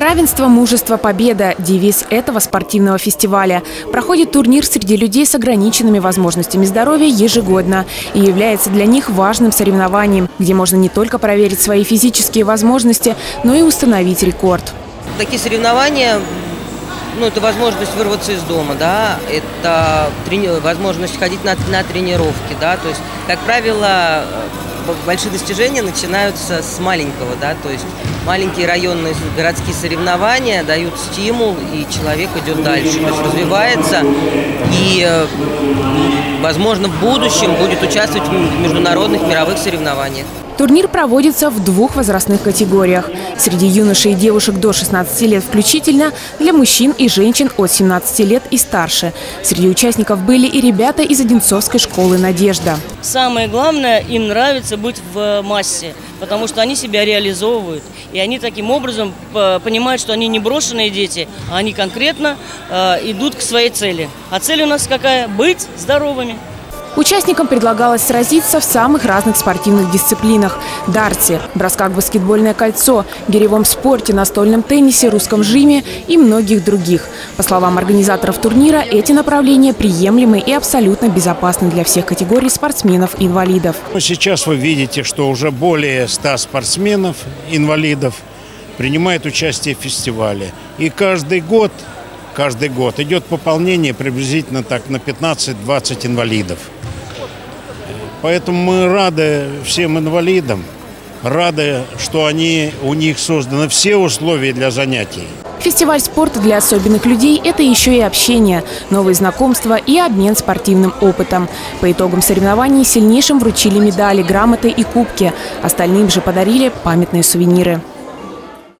Равенство, мужество, победа – девиз этого спортивного фестиваля. Проходит турнир среди людей с ограниченными возможностями здоровья ежегодно и является для них важным соревнованием, где можно не только проверить свои физические возможности, но и установить рекорд. Такие соревнования ну, это возможность вырваться из дома, да, это трени... возможность ходить на, на тренировки, да, то есть, как правило, большие достижения начинаются с маленького, да, то есть маленькие районные городские соревнования дают стимул, и человек идет дальше, то есть развивается, и, э, возможно, в будущем будет участвовать в международных мировых соревнованиях. Турнир проводится в двух возрастных категориях. Среди юношей и девушек до 16 лет включительно, для мужчин и женщин от 17 лет и старше. Среди участников были и ребята из Одинцовской школы «Надежда». Самое главное, им нравится быть в массе, потому что они себя реализовывают. И они таким образом понимают, что они не брошенные дети, а они конкретно э, идут к своей цели. А цель у нас какая? Быть здоровыми. Участникам предлагалось сразиться в самых разных спортивных дисциплинах – дарте, бросках в баскетбольное кольцо, гиревом спорте, настольном теннисе, русском жиме и многих других. По словам организаторов турнира, эти направления приемлемы и абсолютно безопасны для всех категорий спортсменов-инвалидов. Сейчас вы видите, что уже более 100 спортсменов-инвалидов принимает участие в фестивале. И каждый год каждый год. Идет пополнение приблизительно так на 15-20 инвалидов. Поэтому мы рады всем инвалидам, рады, что они, у них созданы все условия для занятий. Фестиваль спорта для особенных людей – это еще и общение, новые знакомства и обмен спортивным опытом. По итогам соревнований сильнейшим вручили медали, грамоты и кубки. Остальным же подарили памятные сувениры.